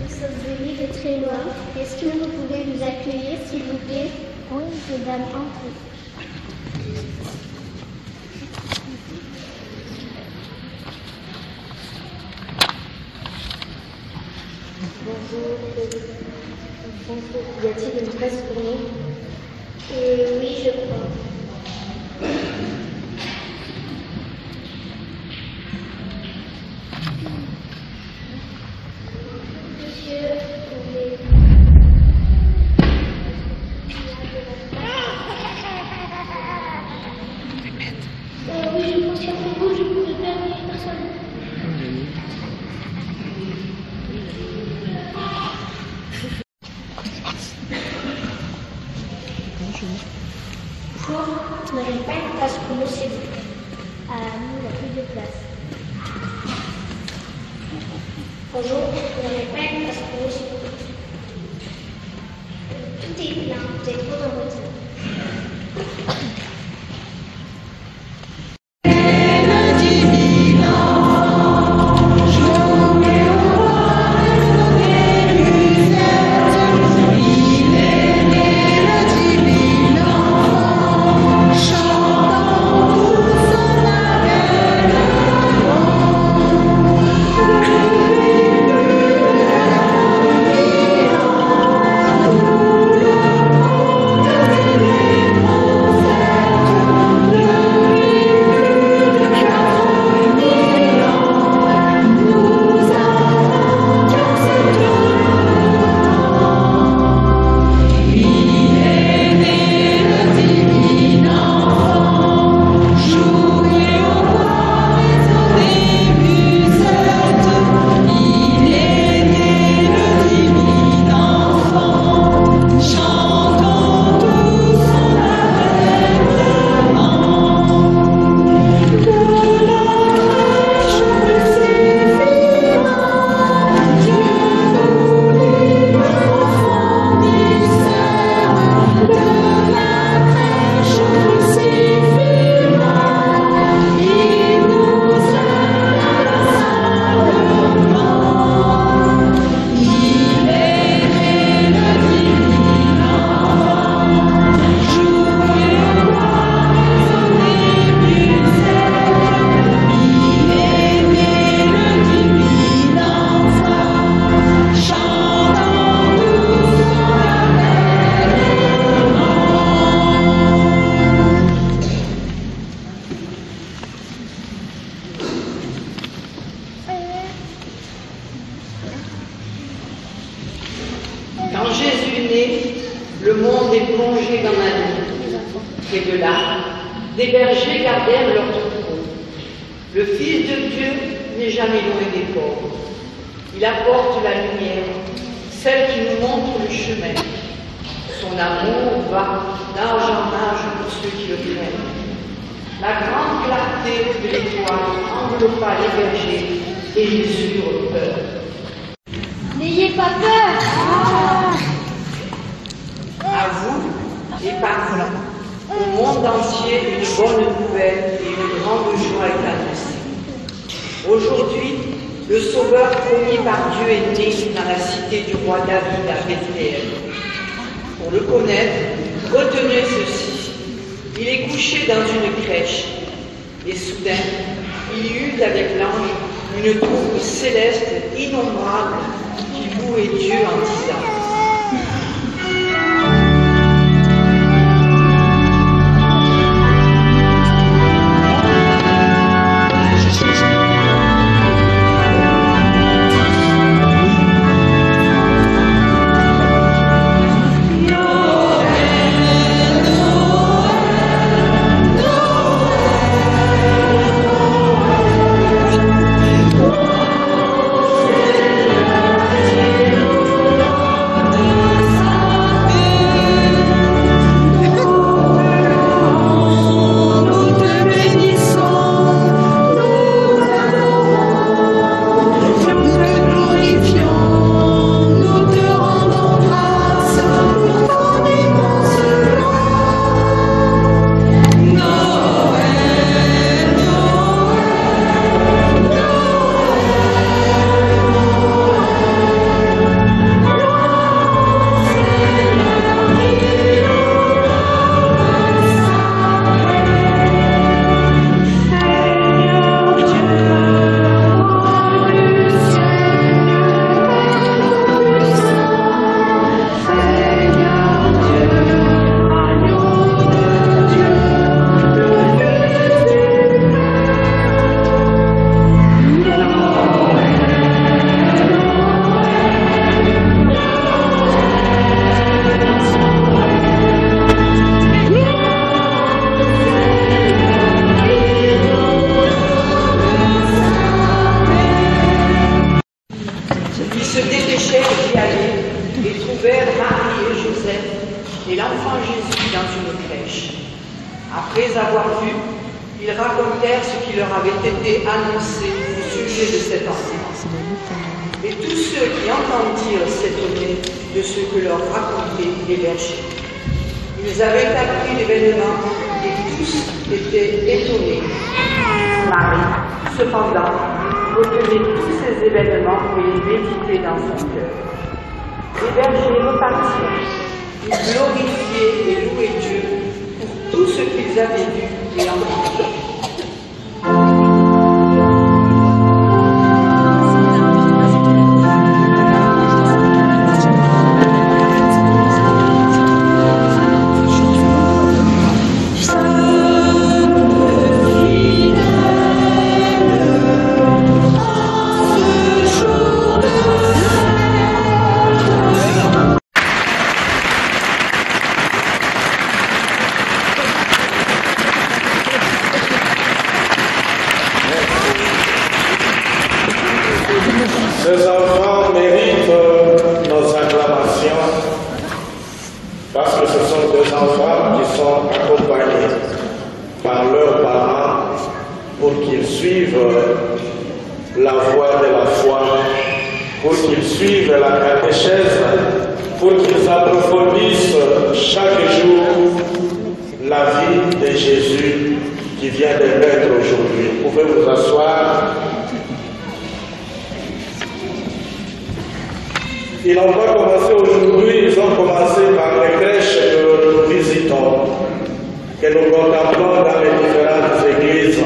nous sommes venus de très loin. Est-ce que vous pouvez nous accueillir, s'il vous plaît? Oui, mesdames, entrez. Bonjour, bonjour. Y a-t-il une place pour nous? Euh, oui, je crois. Vous n'avez pas une place pour nous, s'il vous plaît Ah, nous, il n'y a plus de place. Bonjour, vous n'avez pas une place pour nous, vous plaît Tout est plein, vous êtes trop en retard. Le monde est plongé dans la nuit. Et de là, des bergers gardèrent leur troupeau. Le Fils de Dieu n'est jamais loin des pauvres. Il apporte la lumière, celle qui nous montre le chemin. Son amour va d'âge en âge pour ceux qui le craignent. La grande clarté de l'étoile enveloppa les bergers et ils eurent peur. N'ayez pas peur et partout, au monde entier, une bonne nouvelle et une grande joie est annoncée. Aujourd'hui, le Sauveur promis par Dieu est né dans la cité du roi David à Bethléem. Pour le connaître, retenez ceci. Il est couché dans une crèche. Et soudain, il y eut avec l'ange une troupe céleste innombrable qui louait Dieu en disant Ils se dépêchèrent d'y aller et trouvèrent Marie et Joseph et l'enfant Jésus dans une crèche. Après avoir vu, ils racontèrent ce qui leur avait été annoncé au sujet de cet enfant. Et tous ceux qui entendirent s'étonnaient de ce que leur racontait les bergers. Ils avaient appris l'événement et tous étaient étonnés. Marie, cependant, retenait tous ces événements et les méditait dans son cœur. Les bergers repartirent. Ils glorifiaient et louaient Dieu pour tout ce qu'ils avaient vu Ces enfants méritent nos acclamations parce que ce sont des enfants qui sont accompagnés par leurs parents pour qu'ils suivent la voie de la foi, pour qu'ils suivent la catéchèse, pour qu'ils approfondissent chaque jour la vie de Jésus qui vient de naître aujourd'hui. Vous pouvez vous asseoir. Ils n'ont pas commencé aujourd'hui, ils ont commencé par les crèches que nous visitons, que nous contemplons dans les différentes églises.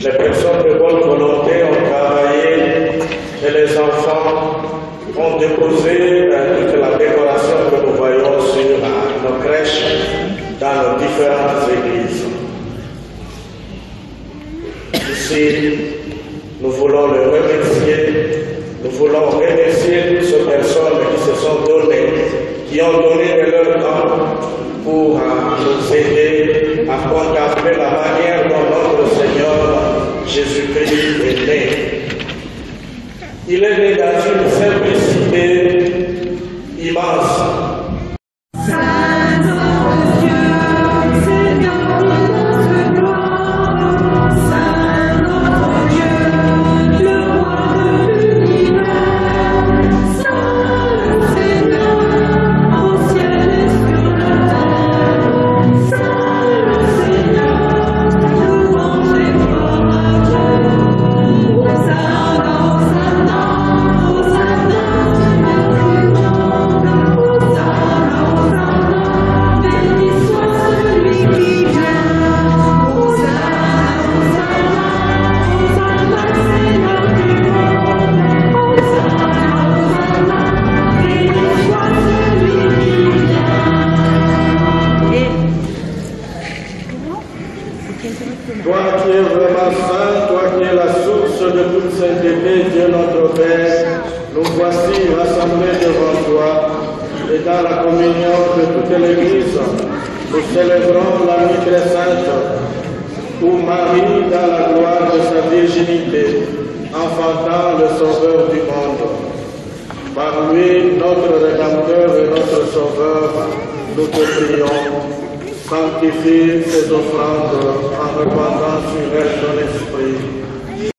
Les personnes de bonne volonté ont travaillé et les enfants ont déposé euh, toute la décoration que nous voyons sur euh, nos crèches dans nos différentes églises. Ici, nous voulons le remercier nous voulons remercier ces personnes qui se sont données, qui ont donné de leur temps pour euh, nous aider à contempler la manière dont notre Seigneur Jésus-Christ est né. Il est l'Église, nous célébrons la nuit très sainte où Marie, dans la gloire de sa virginité, enfantant le Sauveur du monde. Par lui, notre Rédempteur et notre Sauveur, nous te prions sanctifie ces offrandes en répandant sur elles ton esprit